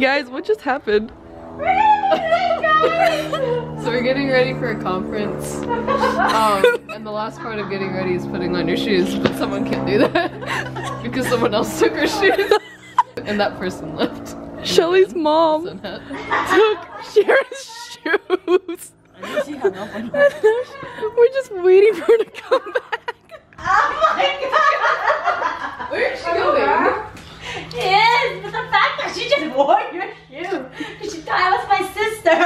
Guys, what just happened? so we're getting ready for a conference. Um, and the last part of getting ready is putting on your shoes, but someone can't do that because someone else took her shoes. And that person left. Shelly's mom took Sharon's shoes. We're just waiting for her to come back. Oh my god! Where is she going? Yes, but the fact that she just wore your shoe because she thought I was my sister.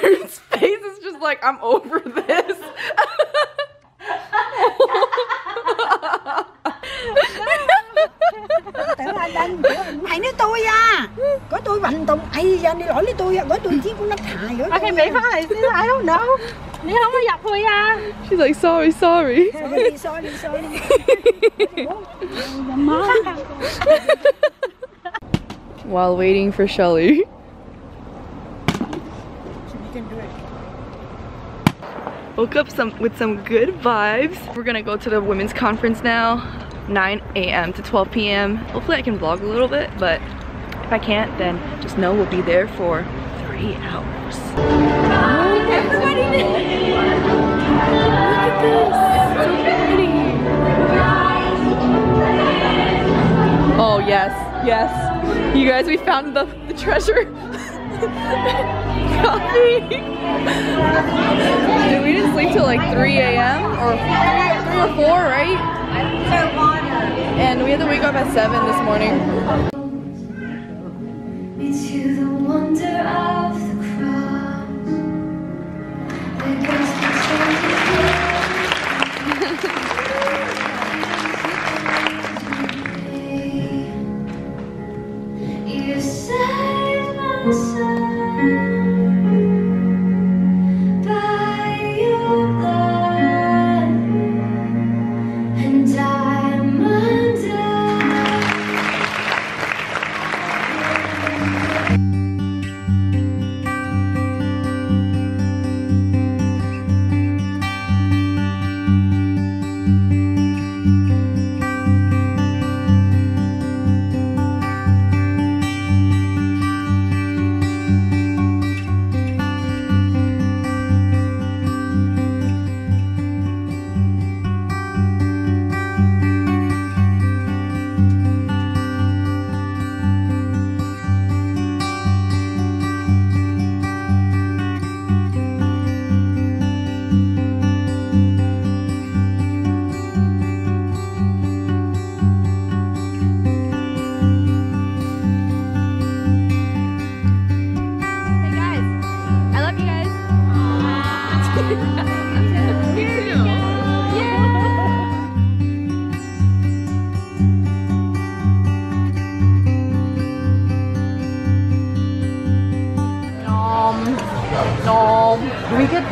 Sharon's face is just like, I'm over this. Ok I don't know. She's like sorry sorry. Sorry sorry sorry. While waiting for Shelly. Woke up some with some good vibes. We're gonna go to the women's conference now, 9 a.m. to 12 p.m. Hopefully I can vlog a little bit, but if I can't, then just know we'll be there for three hours. Oh yes, yes. You guys, we found the, the treasure. Coffee. Dude, we didn't sleep till like 3 a.m. or 3, 3 or 4, right? And we had to wake up at 7 this morning. You saved my son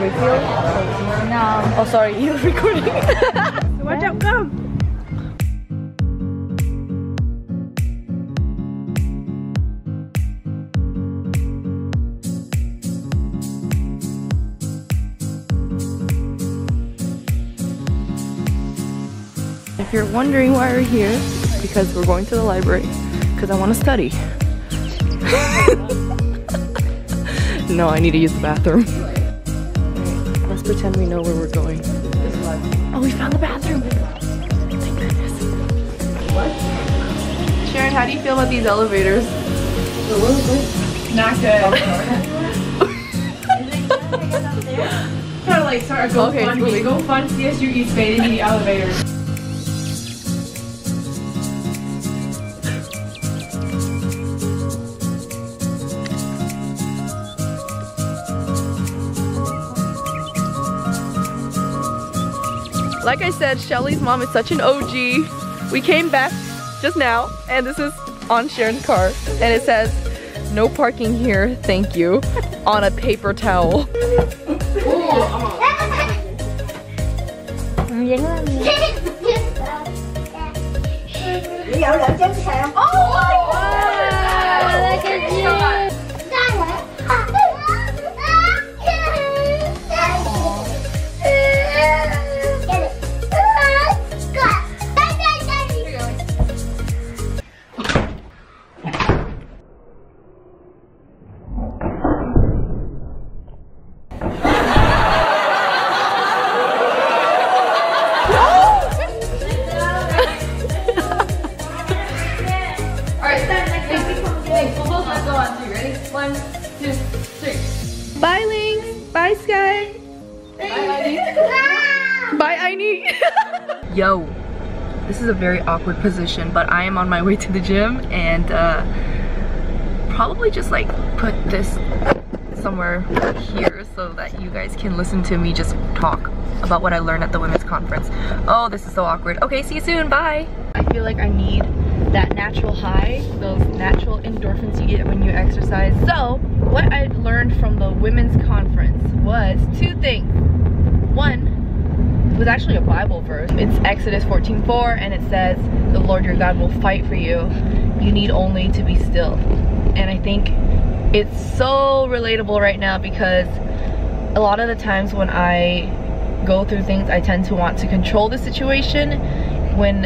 refill? No. Oh, sorry, you're recording. Watch out, come. If you're wondering why we're here, it's because we're going to the library because I want to study. no, I need to use the bathroom. Alright, let's pretend we know where we're going. Oh, we found the bathroom. Thank goodness. Sharon, how do you feel about these elevators? Not good. kind of like start a Okay, it's GoFundMe. moving. Go fund CSU East Bay. They need elevators. Like I said, Shelly's mom is such an OG. We came back just now, and this is on Sharon's car, and it says, no parking here, thank you, on a paper towel. Bây giờ lỡ chân sàn. ready? One, two, three. Bye, Lynx. Bye, Sky. Bye, Aini. Yo, this is a very awkward position, but I am on my way to the gym and uh, probably just like put this somewhere here so that you guys can listen to me just talk about what I learned at the women's conference. Oh, this is so awkward. Okay, see you soon. Bye. I feel like I need that natural high, those natural endorphins you get when you exercise. So, what I learned from the women's conference was two things. One, was actually a Bible verse. It's Exodus 14:4 and it says, "The Lord your God will fight for you. You need only to be still." And I think it's so relatable right now because a lot of the times when I go through things, I tend to want to control the situation when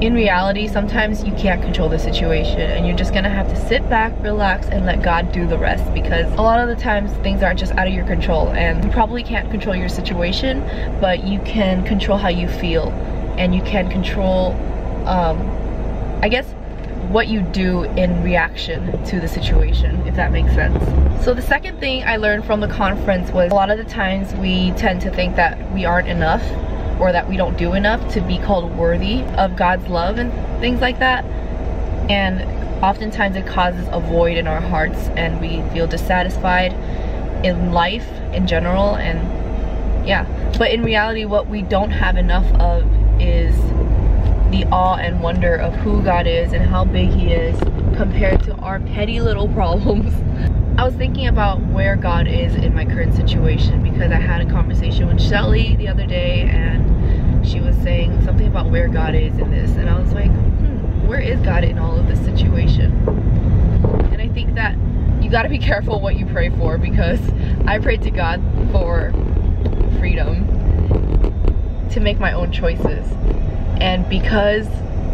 in reality, sometimes you can't control the situation and you're just gonna have to sit back, relax, and let God do the rest because a lot of the times things aren't just out of your control and you probably can't control your situation, but you can control how you feel and you can control, um, I guess, what you do in reaction to the situation, if that makes sense. So the second thing I learned from the conference was a lot of the times we tend to think that we aren't enough or that we don't do enough to be called worthy of God's love and things like that. And oftentimes it causes a void in our hearts and we feel dissatisfied in life in general and yeah. But in reality what we don't have enough of is the awe and wonder of who God is and how big he is compared to our petty little problems. I was thinking about where God is in my current situation because I had a conversation with Shelly the other day and she was saying something about where God is in this and I was like, hmm, where is God in all of this situation? And I think that you gotta be careful what you pray for because I prayed to God for freedom to make my own choices. And because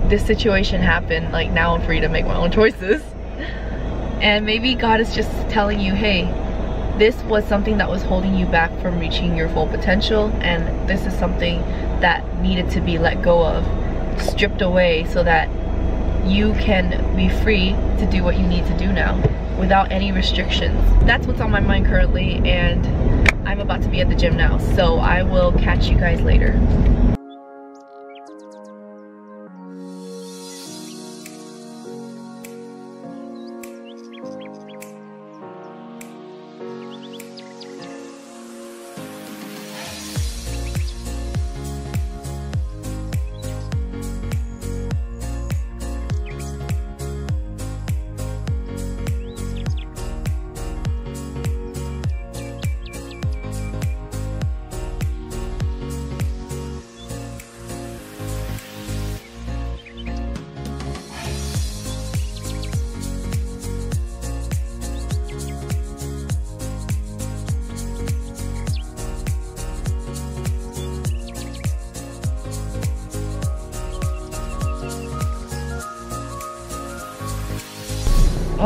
this situation happened, like now I'm free to make my own choices. And maybe God is just telling you, hey, this was something that was holding you back from reaching your full potential and this is something that needed to be let go of, stripped away so that you can be free to do what you need to do now without any restrictions. That's what's on my mind currently and I'm about to be at the gym now. So I will catch you guys later.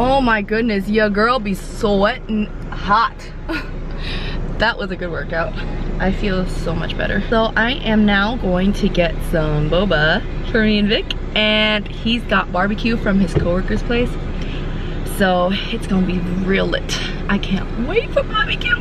Oh my goodness, your girl be sweating hot. that was a good workout. I feel so much better. So I am now going to get some boba for me and Vic and he's got barbecue from his coworker's place. So it's gonna be real lit. I can't wait for barbecue.